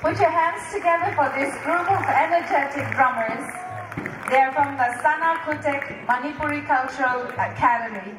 Put your hands together for this group of energetic drummers. They are from the Sana Kutek Manipuri Cultural Academy.